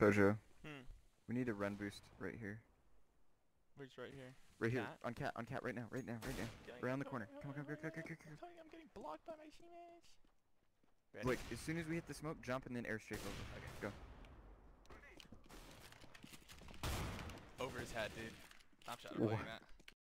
Pojo. Hmm. we need a run boost right here. Which right here? Right here. Cat? On cat, on cat right now, right now, right now. Getting- Around the corner. Come on, come on, come on come on come on. I'm getting blocked by my teammates. Ready? Wait, as soon as we hit the smoke, jump and then airstrike over. Okay. Go. Over his head, dude. Top shot. Wha- What? That.